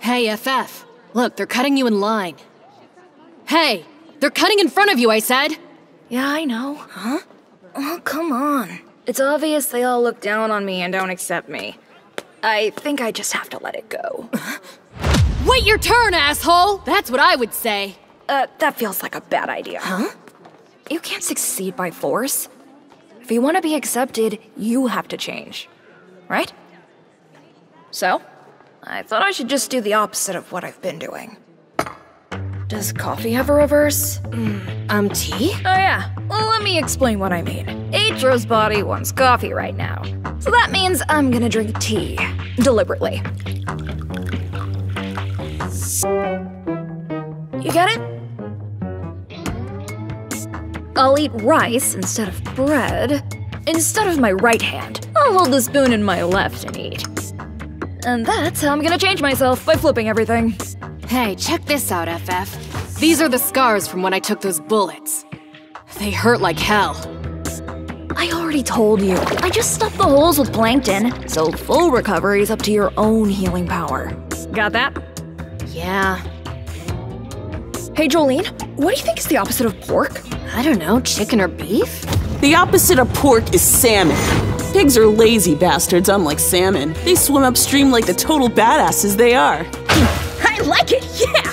Hey, FF. Look, they're cutting you in line. Hey! They're cutting in front of you, I said! Yeah, I know. Huh? Oh, come on. It's obvious they all look down on me and don't accept me. I think I just have to let it go. Wait your turn, asshole! That's what I would say. Uh, that feels like a bad idea. Huh? You can't succeed by force. If you want to be accepted, you have to change. Right? So, I thought I should just do the opposite of what I've been doing. Does coffee have a reverse? Um, tea? Oh, yeah. Well, let me explain what I mean. Atroe's body wants coffee right now. So that means I'm gonna drink tea. Deliberately. You get it? I'll eat rice instead of bread. Instead of my right hand, I'll hold the spoon in my left and eat. And that's how I'm gonna change myself by flipping everything. Hey, check this out, FF. These are the scars from when I took those bullets. They hurt like hell. I already told you. I just stuffed the holes with plankton, so full recovery is up to your own healing power. Got that? Yeah, Hey, Jolyne, what do you think is the opposite of pork? I don't know, chicken or beef? The opposite of pork is salmon. Pigs are lazy bastards, unlike salmon. They swim upstream like the total badasses they are. I like it, yeah!